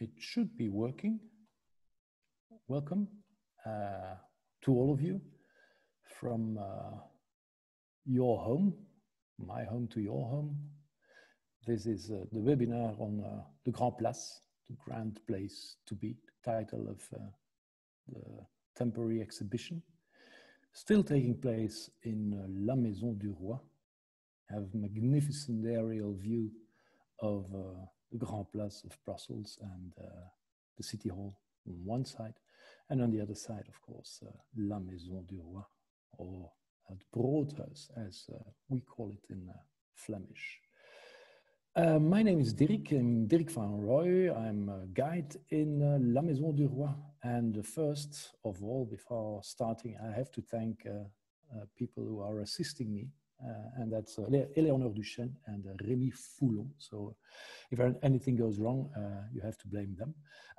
it should be working. Welcome uh, to all of you from uh, your home, my home to your home. This is uh, the webinar on uh, the Grand Place, the grand place to be, the title of uh, the temporary exhibition. Still taking place in uh, La Maison du Roi. Have magnificent aerial view of the Grand Place of Brussels and uh, the City Hall on one side, and on the other side, of course, uh, La Maison du Roi, or het Broodhuis, as uh, we call it in Flemish. Uh, my name is Dirk. I'm Dirk van Roy. I'm a guide in uh, La Maison du Roi. And first of all, before starting, I have to thank uh, people who are assisting me and that's uh, Eleonore Duchesne and uh, Rémi Foulon. So if anything goes wrong, you have to blame them.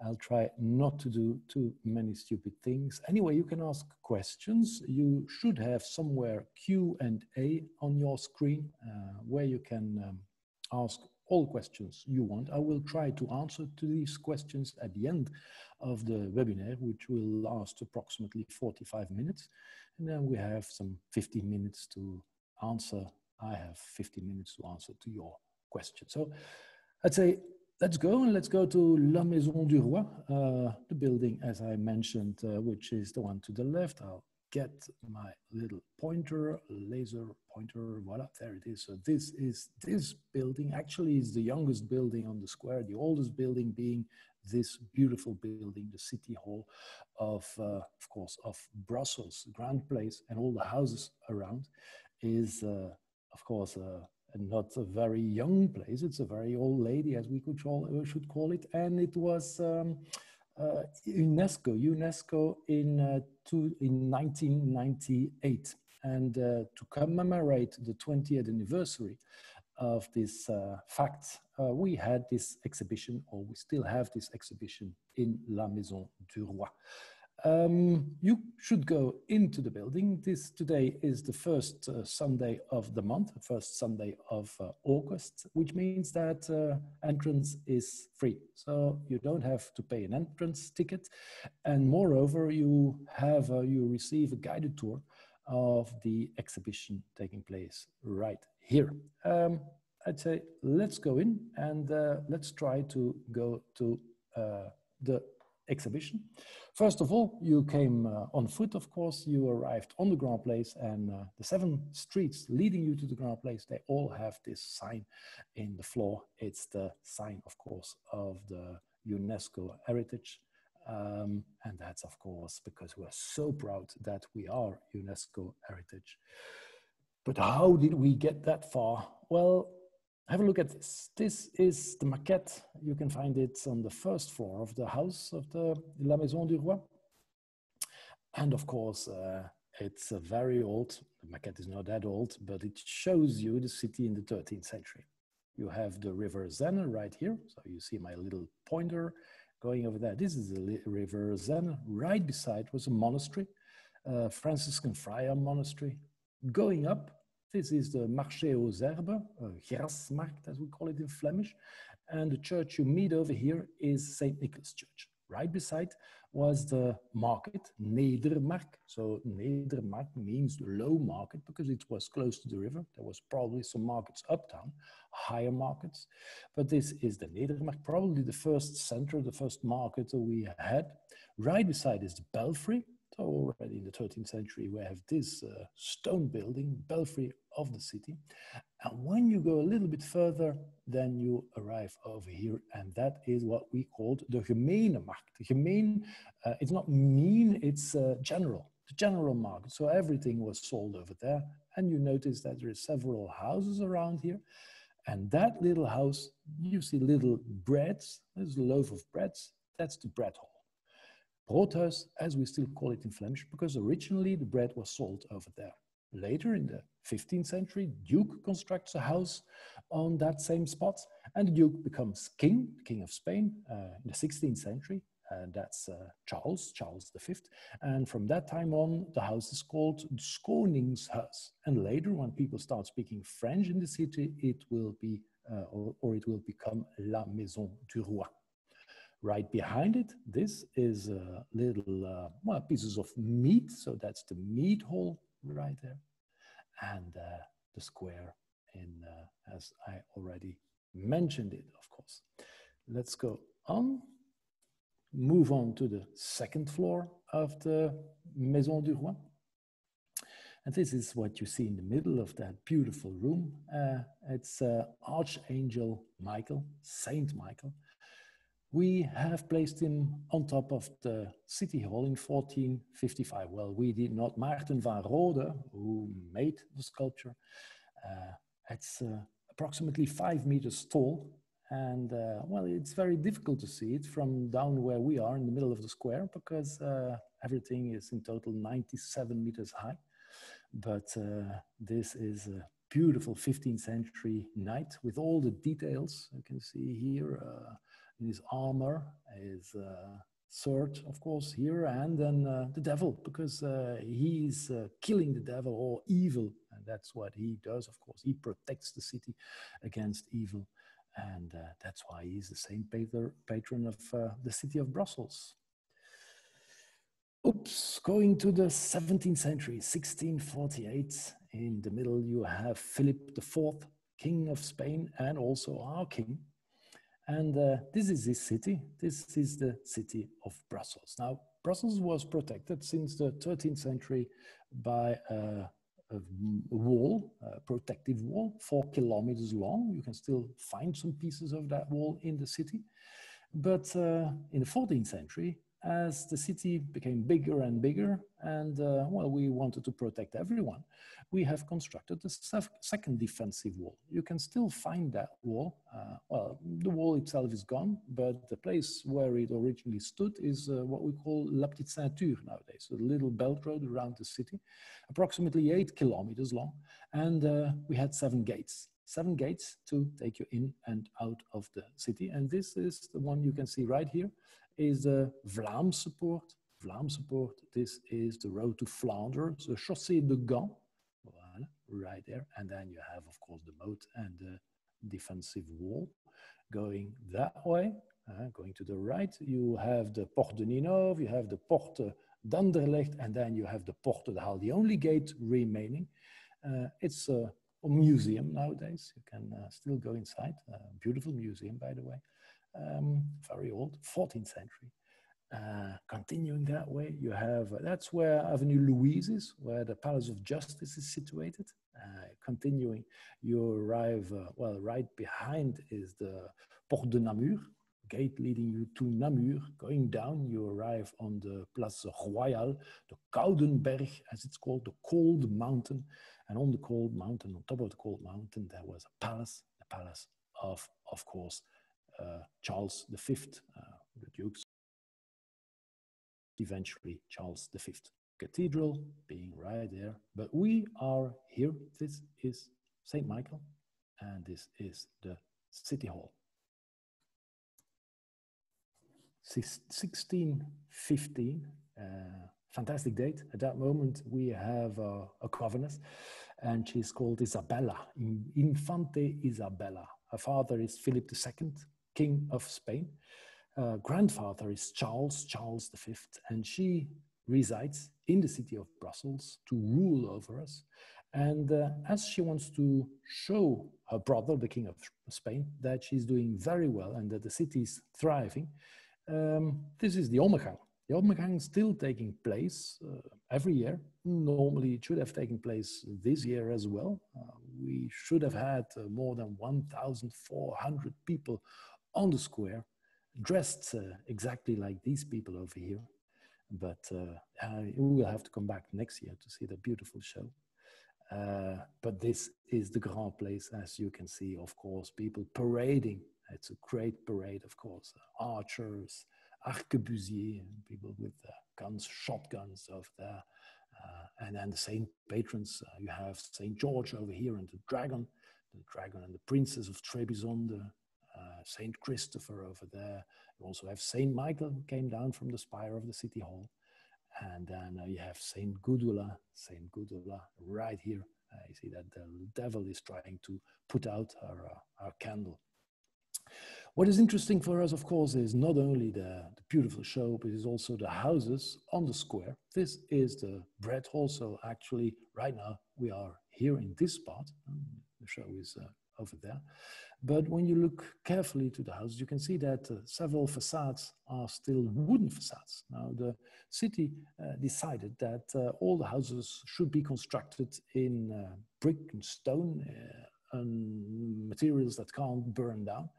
I'll try not to do too many stupid things. Anyway, you can ask questions. You should have somewhere Q and A on your screen where you can um, ask all questions you want. I will try to answer to these questions at the end of the webinar, which will last approximately 45 minutes. And then we have some 15 minutes to answer, I have 15 minutes to answer to your question. So I'd say, let's go and let's go to La Maison du Roi, uh, the building, as I mentioned, uh, which is the one to the left. I'll get my little pointer, laser pointer, voila, there it is. So this is, this building actually is the youngest building on the square, the oldest building being this beautiful building, the city hall of, uh, of course, of Brussels, Grand Place, and all the houses around is, uh, of course, uh, not a very young place. It's a very old lady, as we could call, we should call it. And it was um, uh, UNESCO, UNESCO in, uh, two, in 1998. And uh, to commemorate the 20th anniversary of this uh, fact, we had this exhibition, or we still have this exhibition in La Maison du Roi. Um, you should go into the building. This today is the first uh, Sunday of the month, the first Sunday of uh, August, which means that uh, entrance is free. So you don't have to pay an entrance ticket. And moreover, you have, uh, you receive a guided tour of the exhibition taking place right here. Um, I'd say let's go in and uh, let's try to go to uh, the exhibition. First of all, you came uh, on foot, of course. You arrived on the Grand Place, and uh, the seven streets leading you to the Grand Place, they all have this sign in the floor. It's the sign, of course, of the UNESCO heritage. Um, and that's, of course, because we're so proud that we are UNESCO heritage. But how did we get that far? Well, have a look at this. This is the maquette. You can find it on the first floor of the house of the La Maison du Roi. And of course, uh, it's a very old, the maquette is not that old, but it shows you the city in the 13th century. You have the river Senne right here. So you see my little pointer going over there. This is the river Senne. Right beside was a monastery, Franciscan friar monastery. Going up, this is the Marché aux Herbes, uh, Grasmarkt as we call it in Flemish. And the church you meet over here is St. Nicholas Church. Right beside was the market, Nedermarkt. So Nedermarkt means low market because it was close to the river. There was probably some markets uptown, higher markets. But this is the Nedermarkt, probably the first center, the first market we had. Right beside is the Belfry, already in the 13th century, we have this uh, stone building, belfry of the city. And when you go a little bit further, then you arrive over here, and that is what we called the Gemeenemarkt. The Gemeen, uh, it's not mean, it's uh, general, the general market. So everything was sold over there. And you notice that there are several houses around here. And that little house, you see little breads, there's a loaf of breads, that's the bread hall. Broodhuis, as we still call it in Flemish, because originally the bread was sold over there. Later in the 15th century, Duke constructs a house on that same spot, and the Duke becomes king, king of Spain, uh, in the 16th century. And that's uh, Charles, Charles V. And from that time on, the house is called Koningshuis. And later, when people start speaking French in the city, it will be, uh, or, or, it will become La Maison du Roi. Right behind it, this is a little, uh, well, pieces of meat. So that's the meat hall right there. And uh, the square in, uh, as I already mentioned it, of course. Let's go on, move on to the second floor of the Maison du Roi. And this is what you see in the middle of that beautiful room. Uh, it's uh, Archangel Michael, Saint Michael. We have placed him on top of the city hall in 1455. Well, we did not. Maarten van Rode, who made the sculpture, uh, it's uh, approximately five meters tall. And uh, well, it's very difficult to see it from down where we are in the middle of the square because uh, everything is in total 97 meters high. But uh, this is a beautiful 15th century knight with all the details you can see here uh, in his armor, his uh, sword, of course, here, and then uh, the devil, because uh, he's uh, killing the devil or evil. And that's what he does, of course. He protects the city against evil. And that's why he's the saint patron of the city of Brussels. Oops, going to the 17th century, 1648. In the middle, you have Philip IV, King of Spain, and also our king. And uh, this is his city. This is the city of Brussels. Now, Brussels was protected since the 13th century by uh, a wall, a protective wall, four kilometers long. You can still find some pieces of that wall in the city. But uh, in the 14th century, as the city became bigger and bigger, and uh, well, we wanted to protect everyone, we have constructed a second defensive wall. You can still find that wall. Uh, well, the wall itself is gone, but the place where it originally stood is uh, what we call La Petite Ceinture nowadays, so the little belt road around the city, approximately eight kilometers long, and uh, we had seven gates seven gates to take you in and out of the city. And this is the one you can see right here is the Vlaamse Poort. Vlaamse Poort, this is the road to Flanders, the Chaussée de Gand, voilà, right there. And then you have, of course, the moat and the defensive wall. Going that way, uh, going to the right, you have the Porte de Ninove, you have the Porte d'Anderlecht, and then you have the Porte de Halle, the only gate remaining. Uh, it's a, museum nowadays. You can uh, still go inside. beautiful museum, by the way um, very old, 14th century. Uh, continuing that way, you have, that's where Avenue Louise is, where the Palace of Justice is situated. Uh, continuing, you arrive, uh, well, right behind is the Porte de Namur, gate leading you to Namur. Going down, you arrive on the Place Royale, the Koudenberg, as it's called, the cold mountain. And on the cold mountain, on top of the cold mountain, there was a palace, the palace of, of course, Charles V, uh, the dukes, eventually Charles V. Cathedral being right there. But we are here. This is St. Michael, and this is the City Hall. 1615, uh, fantastic date. At that moment, we have uh, a governess, and she's called Isabella, Infante Isabella. Her father is Philip II, King of Spain. Uh, grandfather is Charles, Charles V, and she resides in the city of Brussels to rule over us. And uh, as she wants to show her brother, the King of Spain, that she's doing very well and that the city is thriving, um, this is the Ommegang. The Ommegang is still taking place uh, every year. Normally, it should have taken place this year as well. Uh, we should have had uh, more than 1,400 people on the square, dressed uh, exactly like these people over here. But uh, we will have to come back next year to see the beautiful show. Uh, but this is the Grand Place, as you can see, of course, people parading. It's a great parade, of course. Archers, arquebusiers, people with uh, guns, shotguns over there. Uh, and then the saint patrons, uh, you have Saint George over here and the dragon, the dragon and the princess of Trebizond, the uh, Saint Christopher over there. You also have Saint Michael came down from the spire of the city hall. And then uh, you have Saint Gudula, Saint Gudula right here. Uh, you see that the devil is trying to put out her, her candle. What is interesting for us, of course, is not only the, the beautiful show, but it's also the houses on the square. This is the bread hall. So actually, right now we are here in this spot. The show is uh, over there. But when you look carefully to the houses, you can see that uh, several facades are still wooden facades. Now, the city uh, decided that uh, all the houses should be constructed in uh, brick and stone uh, and materials that can't burn down.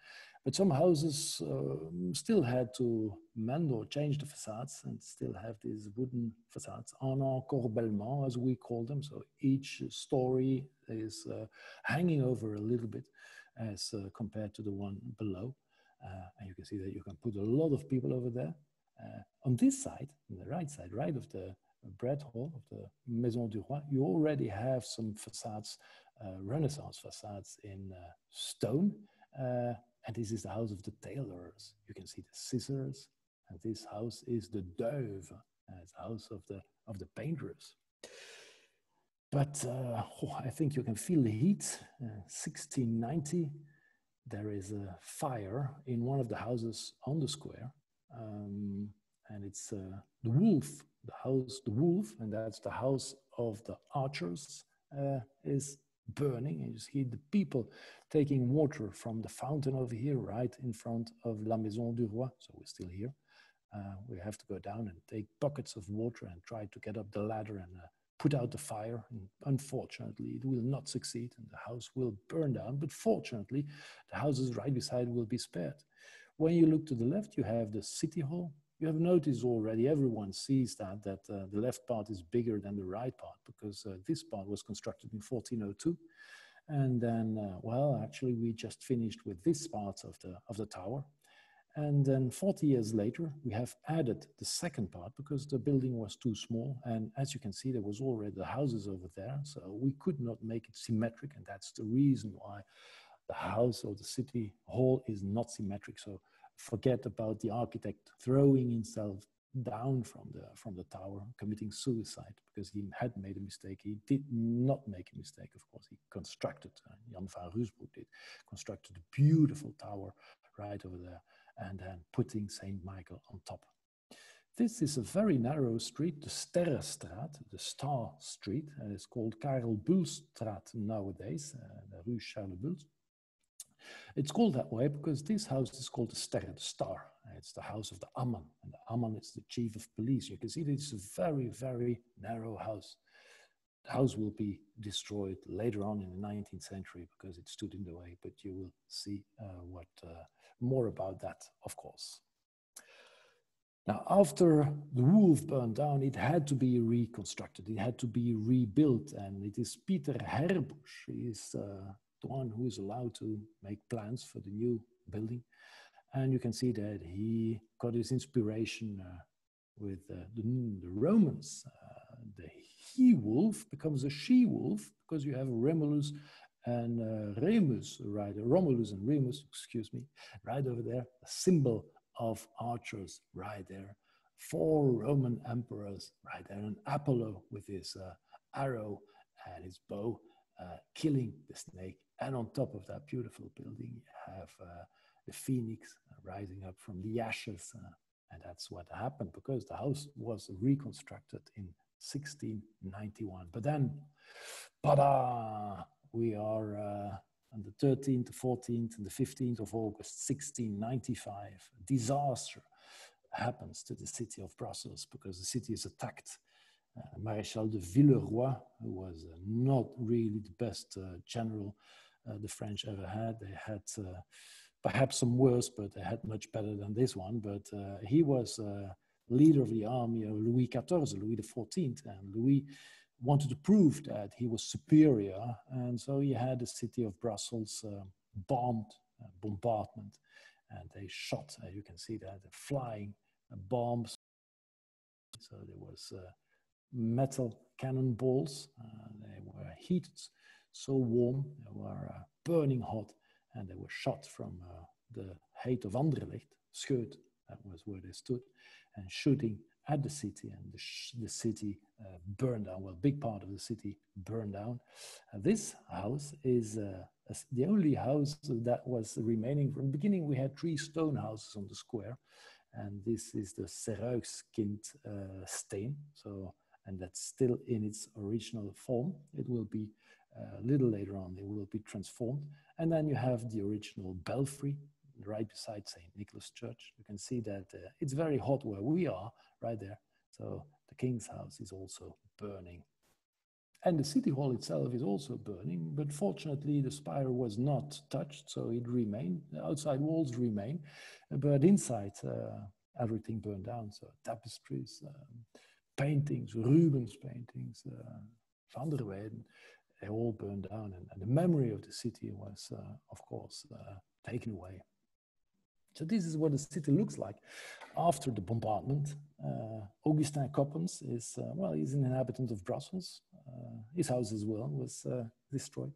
But some houses uh, still had to mend or change the facades and still have these wooden facades, en encorbellement, as we call them. So each story is uh, hanging over a little bit as uh, compared to the one below. Uh, and you can see that you can put a lot of people over there. Uh, on this side, on the right side, right of the bread hall of the Maison du Roi, you already have some facades, uh, Renaissance facades in stone. And this is the house of the tailors. You can see the scissors. And this house is the Dove, it's the house of the, of the painters. But uh, oh, I think you can feel the heat. Uh, 1690, there is a fire in one of the houses on the square. Um, and it's uh, the wolf, the house, the wolf, and that's the house of the archers, uh, is burning. And you see the people taking water from the fountain over here, right in front of La Maison du Roi. So we're still here. Uh, we have to go down and take buckets of water and try to get up the ladder and uh, put out the fire. And unfortunately, it will not succeed and the house will burn down. But fortunately, the houses right beside will be spared. When you look to the left, you have the city hall. You have noticed already, everyone sees that, that uh, the left part is bigger than the right part because uh, this part was constructed in 1402. And then, uh, well, actually, we just finished with this part of the, of the tower. And then 40 years later, we have added the second part because the building was too small. And as you can see, there was already the houses over there. So we could not make it symmetric. And that's the reason why the house or the city hall is not symmetric. So forget about the architect throwing himself down from the from the tower committing suicide because he had made a mistake he did not make a mistake of course he constructed uh, jan van Ruysbroeck did constructed a beautiful tower right over there and then putting saint michael on top this is a very narrow street, the Sterrenstraat, the Star Street. Uh, it's called Karel Bulsstraat nowadays, uh, the Rue Charles Buls. It's called that way because this house is called the Sterren, Star. It's the house of the Amman, and the Amman is the chief of police. You can see that it's a very, very narrow house. The house will be destroyed later on in the 19th century because it stood in the way, but you will see uh, what uh, more about that, of course. Now, after the wolf burned down, it had to be reconstructed. It had to be rebuilt, and it is Peter Herbosch. He is uh, the one who is allowed to make plans for the new building. And you can see that he got his inspiration uh, with uh, the, the, Romans. Uh, the he wolf becomes a she wolf because you have Romulus and uh, Remus, right? Romulus and Remus, excuse me, right over there, a symbol of archers right there. Four Roman emperors right there, and Apollo with his uh, arrow and his bow, uh, killing the snake and on top of that beautiful building, you have uh, the phoenix rising up from the ashes. Uh, and that's what happened because the house was reconstructed in 1691. But then, pada, we are uh, on the 13th, the 14th, and the 15th of August, 1695. Disaster happens to the city of Brussels because the city is attacked. Uh, Maréchal de Villeroy, who was uh, not really the best uh, general uh, the French ever had. They had uh, perhaps some worse, but they had much better than this one. But uh, he was leader of the army of Louis XIV, Louis XIV, and Louis wanted to prove that he was superior, and so he had the city of Brussels bombed, bombardment, and they shot. you can see that flying bombs. So there was metal cannonballs. Uh, they were heated so warm, they were uh, burning hot, and they were shot from uh, the height of Anderlecht, Scheut, That was where they stood, and shooting at the city, and the, the city uh, burned down. Well, big part of the city burned down. Uh, this house is uh, the only house that was remaining. From the beginning, we had three stone houses on the square, and this is the Serhuiskind uh, stain. So, and that's still in its original form. It will be a little later on, it will be transformed. And then you have the original belfry right beside St. Nicholas Church. You can see that uh, it's very hot where we are, right there. So the king's house is also burning. And the city hall itself is also burning, but fortunately the spire was not touched, so it remained. The outside walls remain, but inside uh, everything burned down. So tapestries, um, paintings, Rubens paintings, uh, Van der Weyden, they all burned down, and, and the memory of the city was, uh, of course, uh, taken away. So this is what the city looks like after the bombardment. Uh, Augustin Coppens is, uh, well, he's an inhabitant of Brussels. Uh, his house as well was uh, destroyed.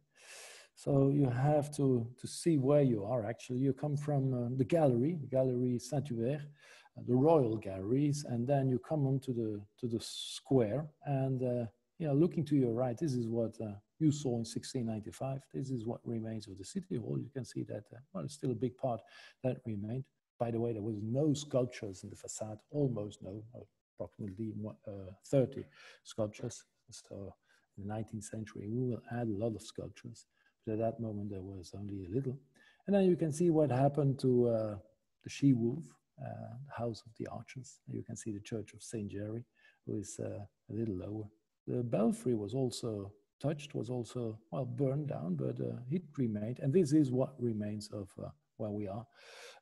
So you have to, to see where you are actually. You come from uh, the gallery, Gallery Saint-Hubert, uh, the royal galleries, and then you come onto the, to the square and you know, looking to your right, this is what you saw in 1695. This is what remains of the city hall. You can see that, uh, well, it's still a big part that remained. By the way, there was no sculptures in the facade, almost no, approximately uh, 30 sculptures. So in the 19th century, we will add a lot of sculptures. But at that moment, there was only a little. And then you can see what happened to uh, the she-wolf, uh, the House of the Archers. You can see the Church of St. Géry, who is uh, a little lower. The belfry was also touched was also, well, burned down, but uh, it remained. And this is what remains of uh, where we are,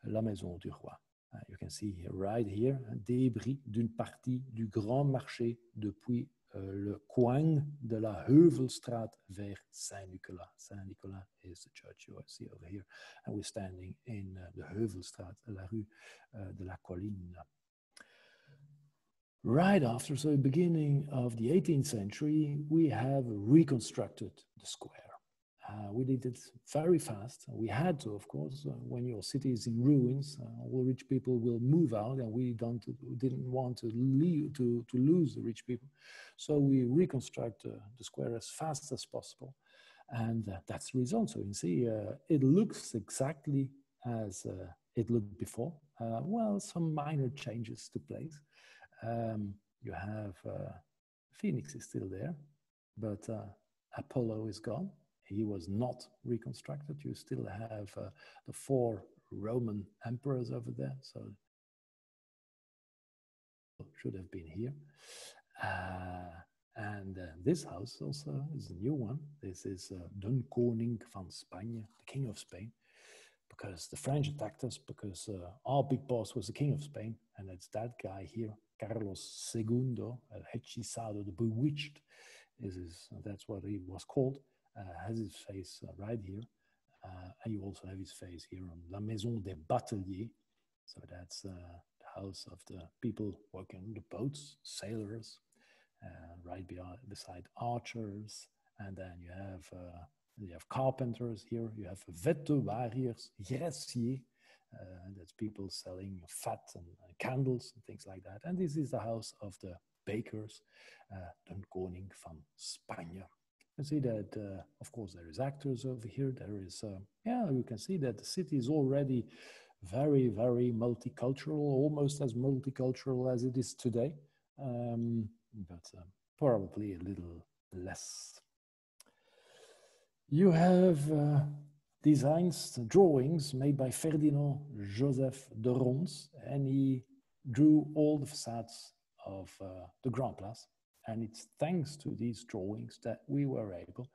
La Maison du Roi. Uh, you can see here, right here, débris d'une partie du grand marché depuis le coin de la Heuvelstraat vers Saint-Nicolas. Saint-Nicolas is the church you see over here. And we're standing in the Heuvelstraat, la rue de la Colline right after, so beginning of the 18th century, we have reconstructed the square. Uh, we did it very fast. We had to, of course, uh, when your city is in ruins, uh, all rich people will move out, and we don't didn't want to leave to to lose the rich people, so we reconstruct uh, the square as fast as possible, and uh, that's the result. So you can see uh, it looks exactly as it looked before. well, some minor changes took place. Um, you have uh, Phoenix is still there, but uh, Apollo is gone. He was not reconstructed. You still have uh, the four Roman emperors over there, so should have been here. Uh, and uh, this house also is a new one. This is uh, Den Koning van Spanje, the King of Spain, because the French attacked us because uh, our big boss was the King of Spain, and it's that guy here Carlos II, el hechizado, the bewitched, is his, that's what he was called, uh, has his face uh, right here. Uh, and you also have his face here on La Maison des Bateliers. So that's uh, the house of the people working the boats, sailors, uh, right behind, beside archers. And then you have uh, you have carpenters here. You have vetewariërs, gressiers, uh, that's people selling fat and uh, candles and things like that. And this is the house of the bakers, uh, Den Koning van Spanje. You can see that, uh, of course, there is actors over here. There is, uh, yeah, you can see that the city is already very, very multicultural, almost as multicultural as it is today, um, but uh, probably a little less. You have designs, drawings made by Ferdinand Joseph de Rons, and he drew all the facades of uh, the Grand Place. And it's thanks to these drawings that we were able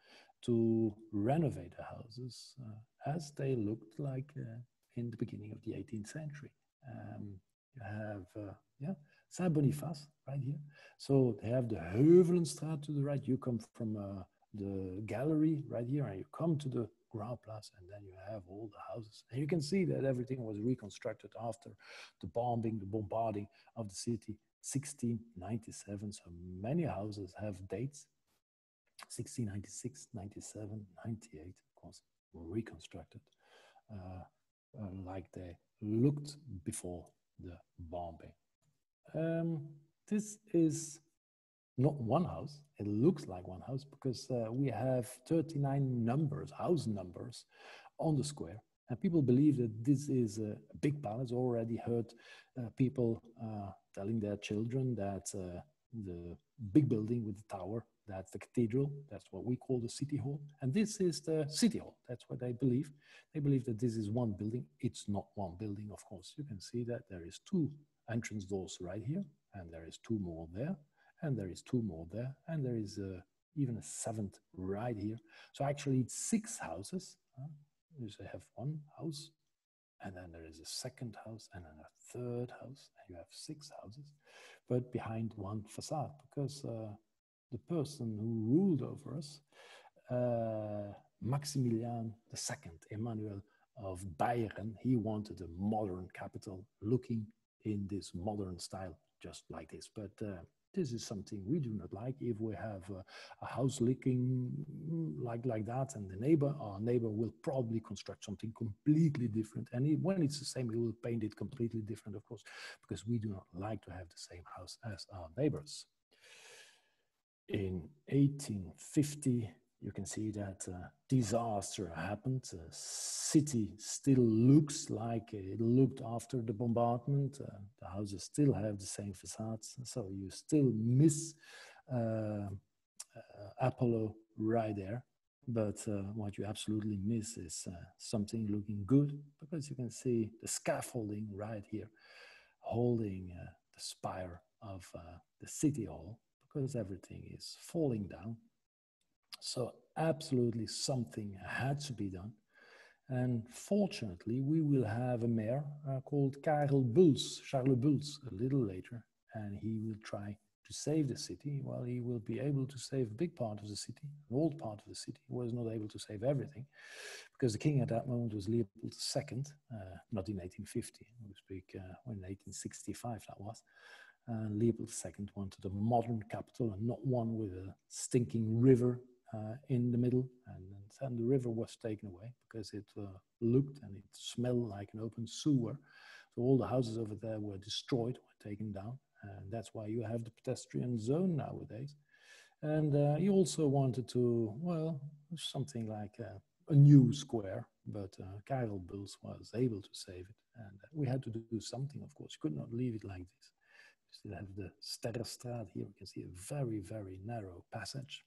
to renovate the houses uh, as they looked like uh, in the beginning of the 18th century. Um, you have, uh, yeah, Saint Boniface right here. So they have the Heuvelenstraat to the right. You come from uh, the gallery right here, and you come to the Grand Place, and then you have all the houses. And you can see that everything was reconstructed after the bombing, the bombarding of the city, 1697. So many houses have dates 1696, 97, 98, of course, were reconstructed uh, uh, like they looked before the bombing. Um, this is not one house. It looks like one house because uh, we have 39 numbers, house numbers on the square. And people believe that this is a big palace. Already heard uh, people uh, telling their children that uh, the big building with the tower, that's the cathedral, that's what we call the city hall. And this is the city hall, that's what they believe. They believe that this is one building. It's not one building, of course. You can see that there is two entrance doors right here, and there is two more there, and there is two more there, and there is uh, even a seventh right here. So actually it's six houses. You have one house, and then there is a second house, and then a third house, and you have six houses, but behind one facade, because uh, the person who ruled over us, uh, Maximilian II, Emmanuel of Bayern, he wanted a modern capital looking in this modern style, just like this. But uh, this is something we do not like. If we have a, a, house looking mm, like like that, and the neighbor, our neighbor, will probably construct something completely different. And it, when it's the same, he will paint it completely different, of course, because we do not like to have the same house as our neighbors. In 1850, you can see that uh, disaster happened. The city still looks like it looked after the bombardment. Uh, the houses still have the same facades, so you still miss uh, uh Apollo right there. But uh, what you absolutely miss is uh, something looking good because you can see the scaffolding right here holding the spire of the city hall because everything is falling down so absolutely something had to be done. And fortunately, we will have a mayor uh, called Karel Buls, Charles Buls, a little later, and he will try to save the city. Well, he will be able to save a big part of the city, an old part of the city. He was not able to save everything because the king at that moment was Leopold II, uh, not in 1850, we speak uh, in 1865 that was. And Leopold II wanted a modern capital and not one with a stinking river uh, in the middle, and, then the river was taken away because it uh, looked and it smelled like an open sewer. So all the houses over there were destroyed, were taken down, and that's why you have the pedestrian zone nowadays. And uh, he also wanted to, well, something like a, a new square, but uh, Karel Buls was able to save it. And we had to do something, of course. You could not leave it like this. You still have the Sterrenstraat here. You can see a very, very narrow passage.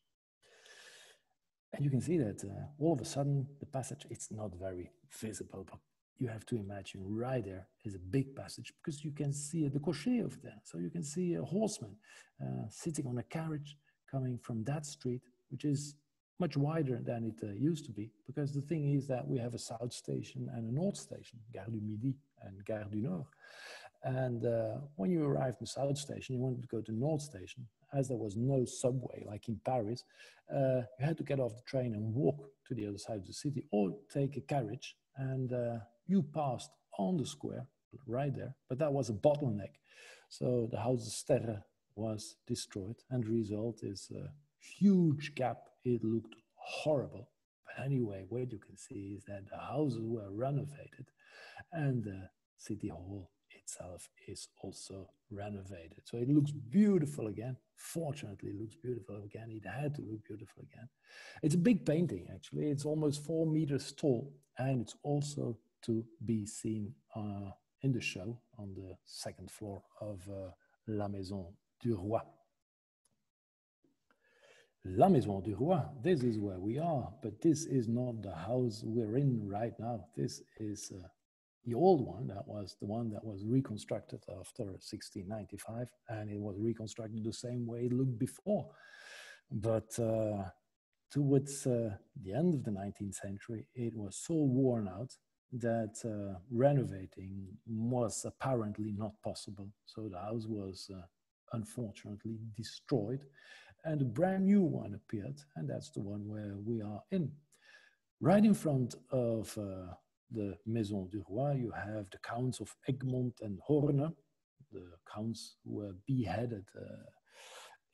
And you can see that uh, all of a sudden the passage, it's not very visible, but you have to imagine right there is a big passage because you can see the cocher over there. So you can see a horseman uh, sitting on a carriage coming from that street, which is much wider than it uh, used to be. Because the thing is that we have a south station and a north station, Gare du Midi and Gare du Nord. And uh, when you arrive in the South Station, you want to go to North Station, as there was no subway like in Paris, uh, you had to get off the train and walk to the other side of the city or take a carriage. And uh, you passed on the square right there, but that was a bottleneck. So the House Sterre was destroyed, and the result is a huge gap. It looked horrible. But anyway, what you can see is that the houses were renovated and the city hall itself is also renovated. So it looks beautiful again. Fortunately, it looks beautiful again. It had to look beautiful again. It's a big painting, actually. It's almost four meters tall, and it's also to be seen uh, in the show on the second floor of uh, La Maison du Roi. La Maison du Roi, this is where we are, but this is not the house we're in right now. This is uh, the old one, that was the one that was reconstructed after 1695, and it was reconstructed the same way it looked before. But uh, towards uh, the end of the 19th century, it was so worn out that uh, renovating was apparently not possible. So the house was uh, unfortunately destroyed, and a brand new one appeared, and that's the one where we are in. Right in front of uh, the Maison du Roi, you have the counts of Egmont and Horne, the counts who were beheaded uh,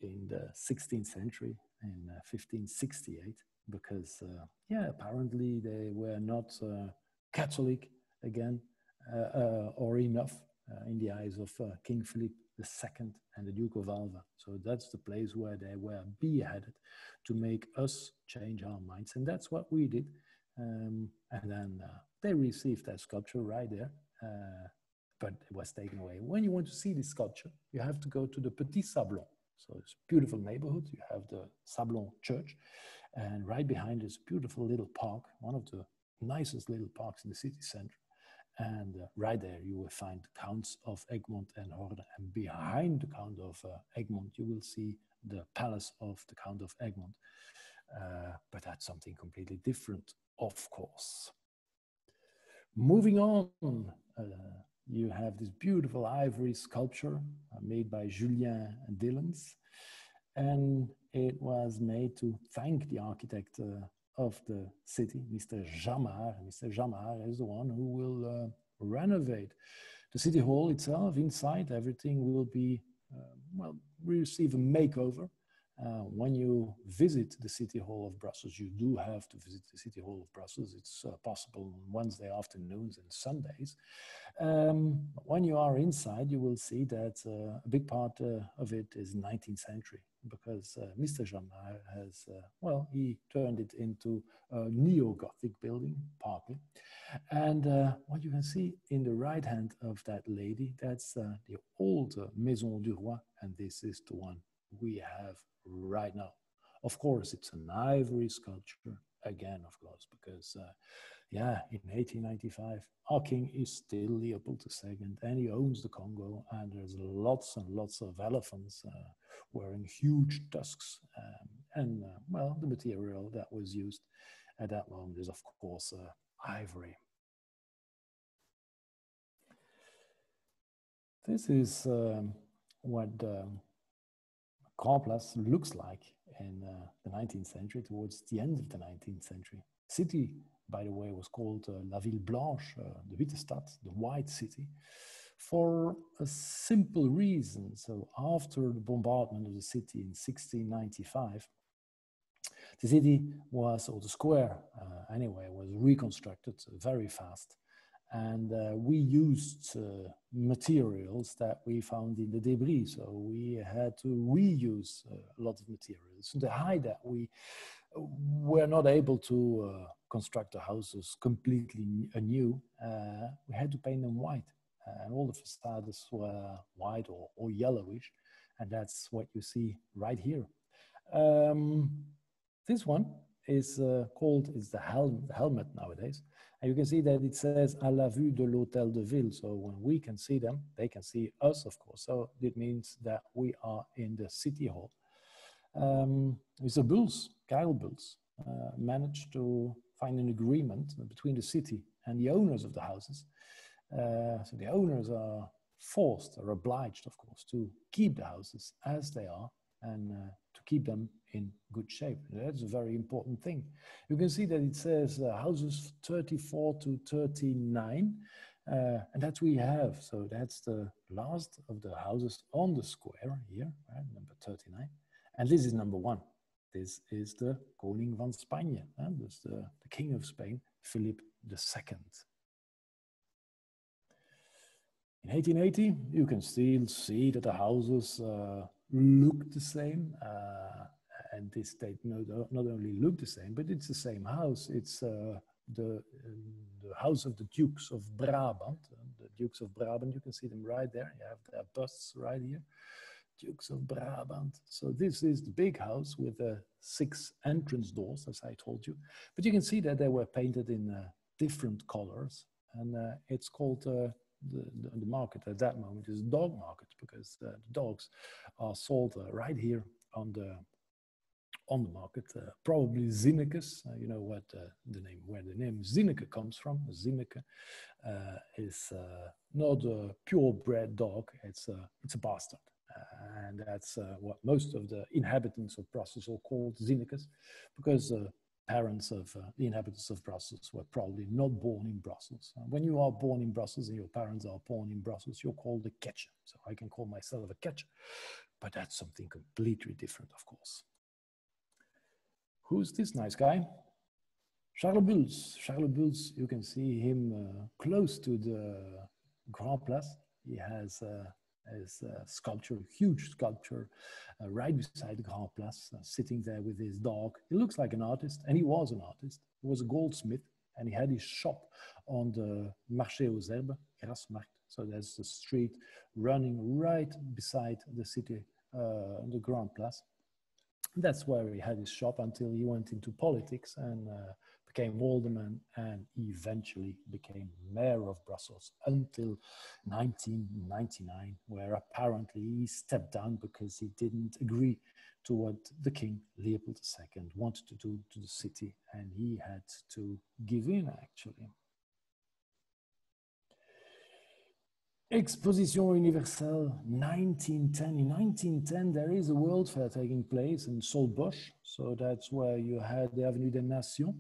in the 16th century in uh, 1568 because, uh, yeah, apparently they were not uh, Catholic again uh, uh, or enough. uh, in the eyes of uh, King Philip II and the Duke of Alva. So that's the place where they were beheaded to make us change our minds. And that's what we did. Um, and then uh, they received that sculpture right there, uh, but it was taken away. When you want to see this sculpture, you have to go to the Petit Sablon. So it's a beautiful neighborhood. You have the Sablon Church, and right behind is a beautiful little park, one of the nicest little parks in the city center. And uh, right there, you will find the Counts of Egmont and Horne. And behind the Count of uh, Egmont, you will see the palace of the Count of Egmont. Uh, but that's something completely different, of course. Moving on, uh, you have this beautiful ivory sculpture uh, made by Julien Dillens. And it was made to thank the architect uh, of the city, Mr. Jamaer. Mr. Jamaer is the one who will uh, renovate the city hall itself. Inside, everything will be, uh, well, receive a makeover. Uh, when you visit the City Hall of Brussels, you do have to visit the City Hall of Brussels. It's uh, possible on Wednesday afternoons and Sundays. Um, when you are inside, you will see that uh, a big part uh, of it is 19th century because uh, Mr. Jamaer has, uh, well, he turned it into a neo-Gothic building, partly. And what you can see in the right hand of that lady, that's the old Maison du Roi, and this is the one we have right now. Of course, it's an ivory sculpture, again, of course, because, uh, yeah, in 1895, our king is still Leopold II, and he owns the Congo, and there's lots and lots of elephants uh, wearing huge tusks. Um, and, uh, well, the material that was used at that moment is, of course, uh, ivory. This is um, what um, Place looks like in uh, the 19th century, towards the end of the 19th century. City, by the way, was called uh, La Ville Blanche, uh, the Witte the White City, for a simple reason. So after the bombardment of the city in 1695, the city was, or the square uh, anyway, was reconstructed very fast and uh, we used uh, materials that we found in the debris. So we had to reuse uh, a lot of materials. The hide that, we were not able to uh, construct the houses completely anew. Uh, we had to paint them white, and all the facades were white or, or yellowish, and that's what you see right here. Um, this one is uh, called is the, helm, the helmet nowadays. And you can see that it says à la vue de l'hôtel de ville. So when we can see them, they can see us, of course. So it means that we are in the city hall. Um, Mr. Buls, Karel Buls, uh, managed to find an agreement between the city and the owners of the houses. Uh, so the owners are forced or obliged, of course, to keep the houses as they are and uh, to keep them in good shape. That's a very important thing. You can see that it says uh, houses 34 to 39, uh, and that we have. So that's the last of the houses on the square here, right, number 39. And this is number one. This is the Koning van Spanje, and this the, the King of Spain, Philip II. In 1880, you can still see that the houses uh, look the same. Uh, and this state not, not only look the same, but it's the same house. It's uh, the, the house of the Dukes of Brabant. The Dukes of Brabant, you can see them right there. You have their busts right here. Dukes of Brabant. So this is the big house with the six entrance doors, as I told you. But you can see that they were painted in uh, different colors. And uh, it's called uh, the, the, market at that moment is dog market because uh, the dogs are sold uh, right here on the on the market. Uh, probably Zinekes, uh, you know what uh, the name, where the name Zineke comes from. Zineke uh, is uh, not a purebred dog; it's a it's a bastard, and that's what most of the inhabitants of Brussels are called Zinekes, because parents of the inhabitants of Brussels were probably not born in Brussels. When you are born in Brussels and your parents are born in Brussels, you're called a catcher. So I can call myself a catcher, but that's something completely different, of course. Who's this nice guy? Charles Buls. Charles Buls, you can see him uh, close to the Grand Place. He has uh, his uh, sculpture, huge sculpture, uh, right beside the Grand Place, uh, sitting there with his dog. He looks like an artist, and he was an artist. He was a goldsmith, and he had his shop on the Marché aux Herbes, Grasmarkt. So there's the street running right beside the city, uh, the Grand Place. That's where he had his shop until he went into politics and uh, became alderman and eventually became mayor of Brussels until 1999, where apparently he stepped down because he didn't agree to what the king Leopold II wanted to do to the city, and he had to give in actually. Exposition Universelle 1910. In 1910, there is a World Fair taking place in Solbosch. So that's where you had the Avenue des Nations,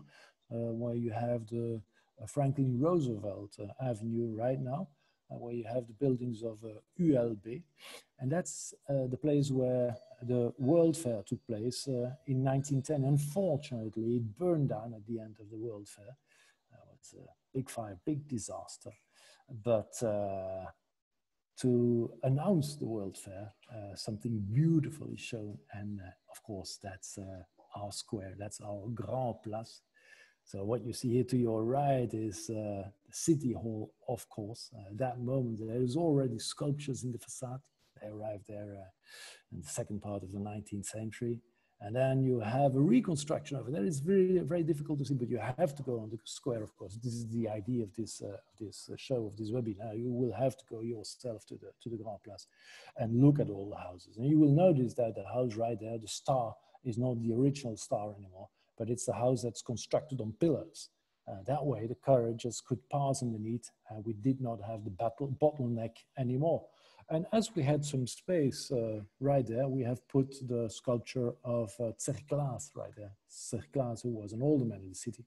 uh, where you have the uh, Franklin Roosevelt uh, Avenue right now, where you have the buildings of ULB. And that's the place where the World Fair took place in 1910. Unfortunately, it burned down at the end of the World Fair. it's a big fire, big disaster but uh, to announce the World Fair, uh, something beautiful is shown. And uh, of course, that's our square, that's our Grand Place. So what you see here to your right is uh, the city hall, of course. Uh, that moment, there is already sculptures in the facade. They arrived there uh, in the second part of the 19th century. And then you have a reconstruction of it. That is very, very difficult to see, but you have to go on the square, of course. This is the idea of this, uh, of this uh, show, of this webinar. You will have to go yourself to the, to the Grand Place and look at all the houses. And you will notice that the house right there, the star, is not the original star anymore, but it's the house that's constructed on pillars. Uh, that way, the carriages could pass underneath, and we did not have the battle, bottleneck anymore. And as we had some space uh, right there, we have put the sculpture of uh, Tserclaes right there. Tserclaes, who was an alderman in the city,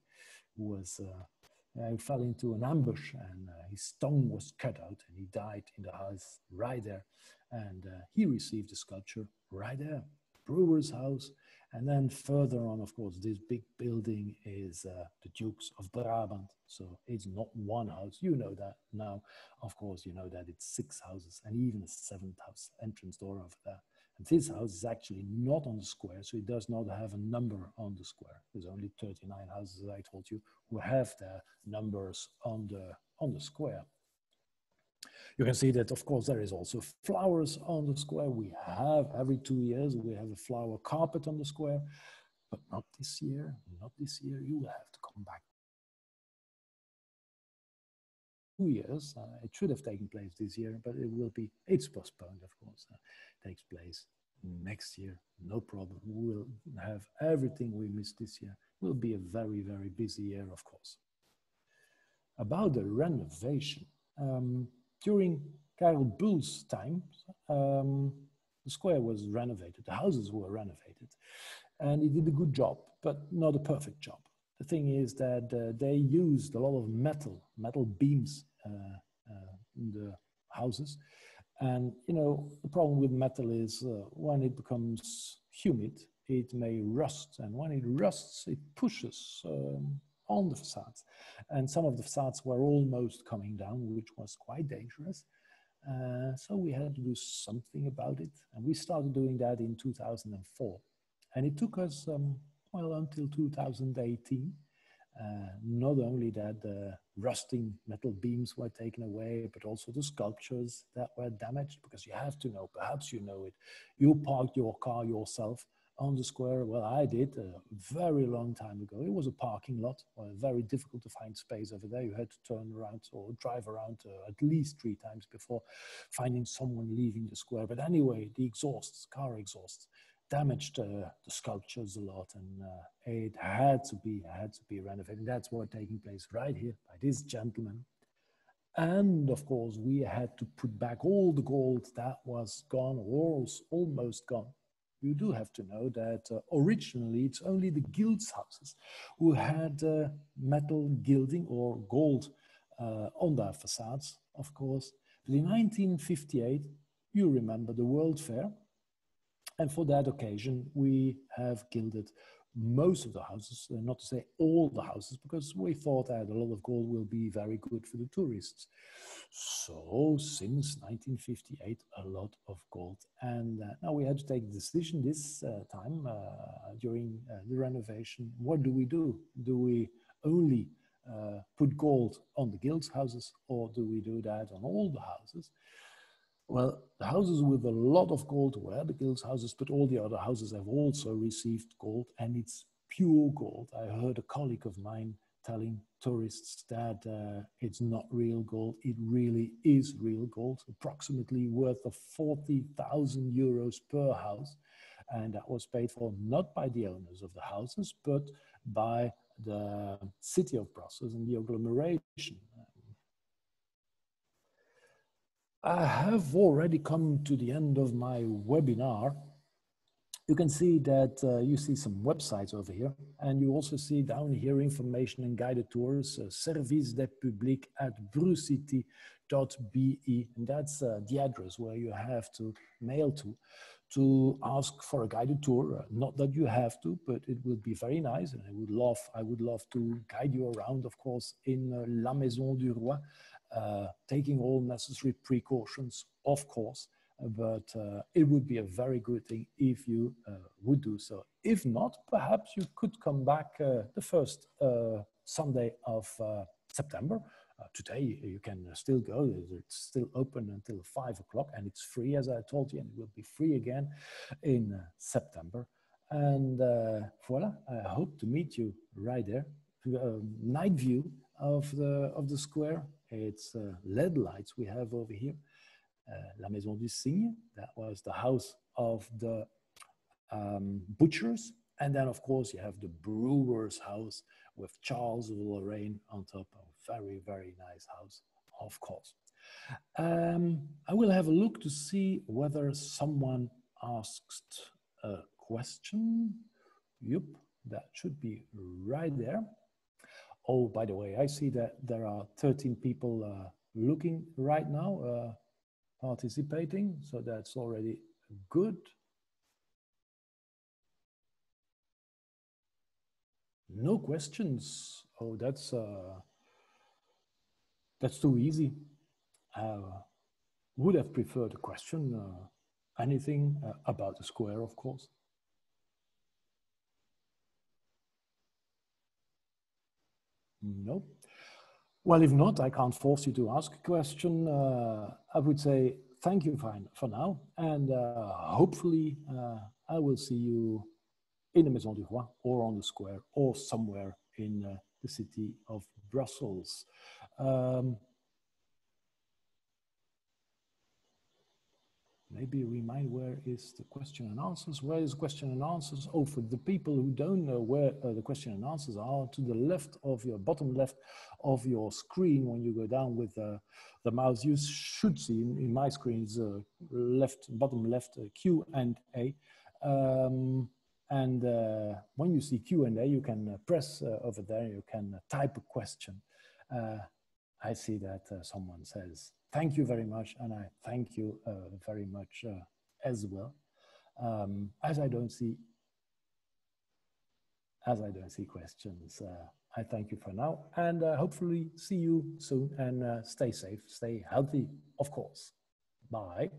who was uh, fell into an ambush and uh, his tongue was cut out and he died in the house right there. And uh, he received the sculpture right there, brewer's house. And then further on, of course, this big building is uh, the Dukes of Brabant. So it's not one house. You know that now. Of course, you know that it's six houses and even a seventh house entrance door over there. And this house is actually not on the square, so it does not have a number on the square. There's only 39 houses, as I told you, who have their numbers on the, on the square. You can see that, of course, there is also flowers on the square. We have every two years, we have a flower carpet on the square, but not this year, not this year. You will have to come back. Two years, uh, it should have taken place this year, but it will be, it's postponed, of course, uh, takes place next year, no problem. We will have everything we missed this year. Will be a very, very busy year, of course. About the renovation, um, during Karel Buls' time, um, the square was renovated, the houses were renovated, and he did a good job, but not a perfect job. The thing is that uh, they used a lot of metal, metal beams uh, uh, in the houses. And, you know, the problem with metal is uh, when it becomes humid, it may rust. And when it rusts, it pushes um, on the facades. And some of the facades were almost coming down, which was quite dangerous. Uh, so we had to do something about it. And we started doing that in 2004. And it took us, um, well, until 2018. Uh, not only that the rusting metal beams were taken away, but also the sculptures that were damaged because you have to know, perhaps you know it. You parked your car yourself on the square? Well, I did a very long time ago. It was a parking lot, very difficult to find space over there. You had to turn around or drive around uh, at least three times before finding someone leaving the square. But anyway, the exhausts, car exhausts, damaged uh, the sculptures a lot, and uh, it had to be had to be renovated. That's what taking place right here by this gentleman. And of course, we had to put back all the gold that was gone or almost gone you do have to know that uh, originally it's only the guilds houses who had uh, metal gilding or gold uh, on their facades, of course. But in 1958, you remember the World Fair. And for that occasion, we have gilded most of the houses, not to say all the houses, because we thought that a lot of gold will be very good for the tourists. So since 1958, a lot of gold. And uh, now we had to take a decision this uh, time uh, during uh, the renovation. What do we do? Do we only uh, put gold on the guild houses or do we do that on all the houses? Well, the houses with a lot of gold were the guild houses, but all the other houses have also received gold and it's pure gold. I heard a colleague of mine telling tourists that uh, it's not real gold. It really is real gold, approximately worth of 40,000 euros per house. And that was paid for not by the owners of the houses, but by the city of Brussels and the agglomeration. I have already come to the end of my webinar. You can see that uh, you see some websites over here, and you also see down here information and guided tours, uh, service des public at brucity.be, and that's uh, the address where you have to mail to to ask for a guided tour. Uh, not that you have to, but it would be very nice, and I would love I would love to guide you around, of course, in uh, La Maison du Roi taking all necessary precautions, of course, but uh, it would be a very good thing if you uh, would do so. If not, perhaps you could come back the first Sunday of September. Uh, today you can still go it's still open until five o'clock and it's free as i told you and it will be free again in uh, september and uh, voila i hope to meet you right there um, night view of the of the square it's uh, LED lights we have over here. Uh, La Maison du Cygne, that was the house of the um, butchers. And then, of course, you have the brewer's house with Charles of Lorraine on top. A very, very nice house, of course. Um, I will have a look to see whether someone asked a question. Yep, that should be right there. Oh, by the way, I see that there are 13 people uh, looking right now, uh, participating, so that's already good. No questions. Oh, that's uh, that's too easy. Uh, would have preferred a question. Uh, anything uh, about the square, of course. No. Well, if not, I can't force you to ask a question. Uh, I would say thank you for, for now, and uh, hopefully uh, I will see you in the Maison du Roi or on the square or somewhere in uh, the city of Brussels. Um, maybe remind where is the question and answers? Where is question and answers? Oh for the people who don't know where uh, the question and answers are to the left of your bottom left of your screen when you go down with uh, the mouse you should see in, in my screen is uh, left bottom left uh, q and a. Um, and uh, when you see q and a you can uh, press over there you can type a question. I see that someone says thank you very much, and I thank you uh, very much uh, as well. Um, as I don't see, as I don't see questions, uh, I thank you for now, and uh, hopefully see you soon. And uh, stay safe, stay healthy, of course. Bye.